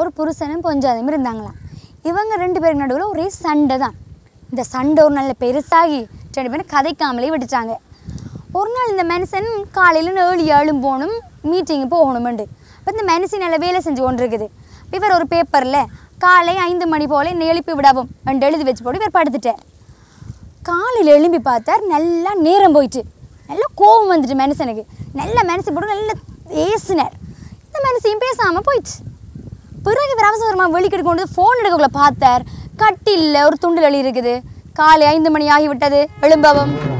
ஒரு புருஷனும் பொஞ்சாதையும் இருந்தாங்களாம். இவங்க ரெண்டு பேருக்கு நடுவில் ஒரே சண்டை தான். இந்த சண்டை ஒரு நல்ல பெருசாகி ரெண்டு பேரும் கதைக்காமலே விட்டுட்டாங்க. ஒரு நாள் இந்த மனுஷன் காலையில் ஏழு ஏழும் போகணும் மீட்டிங்கு போகணுமெண்டு. இப்போ இந்த மனுஷன் நல்ல வேலை செஞ்சு கொண்டு இருக்குது இவர் ஒரு பேப்பரில் காலை ஐந்து மணி போல என்னை எழுப்பி விடவும் ரெண்டு எழுதி வச்சு போட்டு இவர் படுத்துட்டார். காலையில் எழும்பி பார்த்தார் நல்லா நேரம் போயிட்டு. நல்லா கோவம் வந்துட்டு மனுஷனுக்கு. நல்ல மனசு போட்டு நல்லா ஏசினார் இந்த மனுஷையும் பேசாமல் போயிடுச்சு. பிறகு இவர் அவசரமாக வெளிக்கிட்டு கொண்டு ஃபோன் எடுக்கக்குள்ள பார்த்தார். கட்டில்ல ஒரு துண்டு எழுதி இருக்குது. காலை ஐந்து மணி ஆகிவிட்டது. எழும்பவும்.